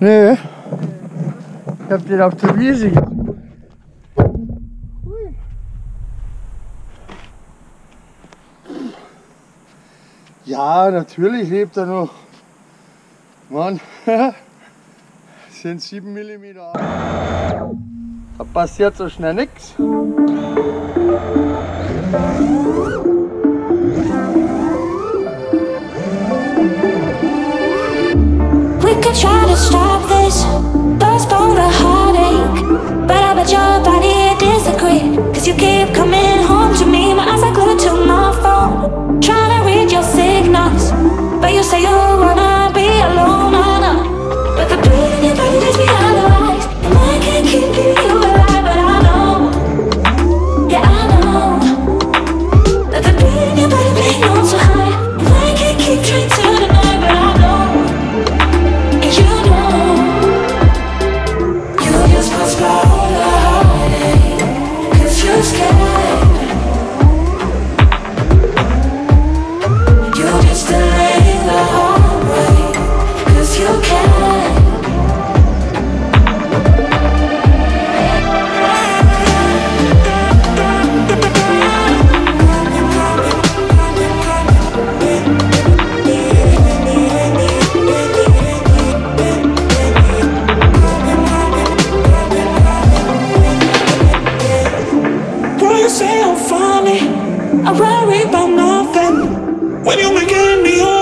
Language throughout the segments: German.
Nö. Ich hab den auf der Wiese Ja, natürlich lebt er noch. Mann, sind 7 mm. Da passiert so schnell nichts. I try to stop this. but Dust on the heart. say I'm funny. I worry about nothing when you make making me.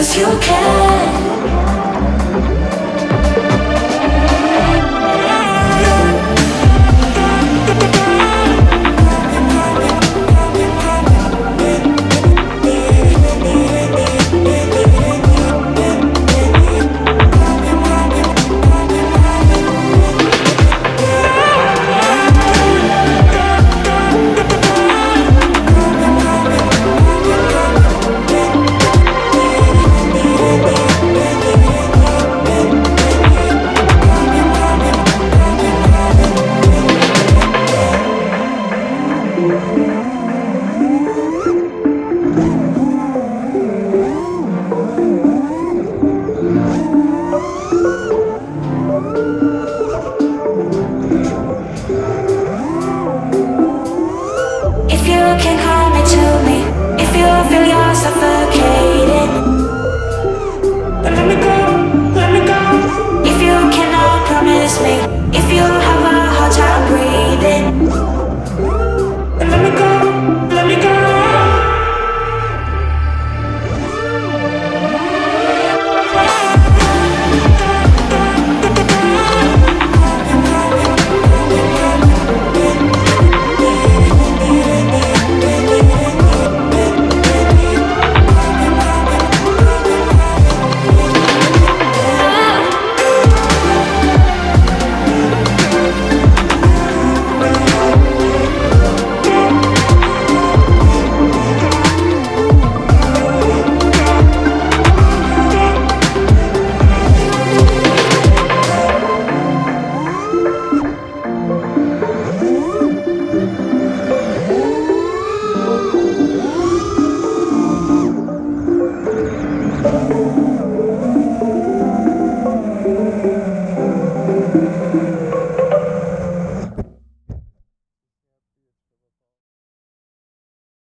cause you care. feel, feel you're suffocating. Let me go.